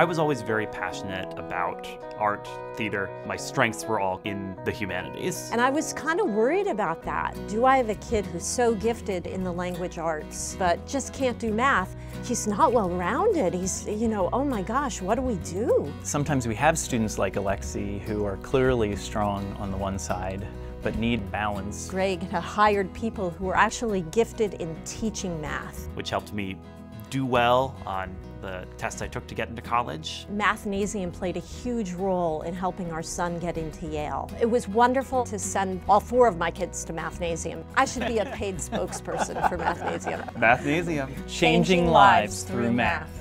I was always very passionate about art, theater. My strengths were all in the humanities. And I was kind of worried about that. Do I have a kid who's so gifted in the language arts, but just can't do math? He's not well rounded. He's, you know, oh my gosh, what do we do? Sometimes we have students like Alexi who are clearly strong on the one side, but need balance. Greg had hired people who were actually gifted in teaching math. Which helped me do well on the tests I took to get into college. Mathnasium played a huge role in helping our son get into Yale. It was wonderful to send all four of my kids to Mathnasium. I should be a paid spokesperson for Mathnasium. Mathnasium. Changing, Changing lives lives through through math. math.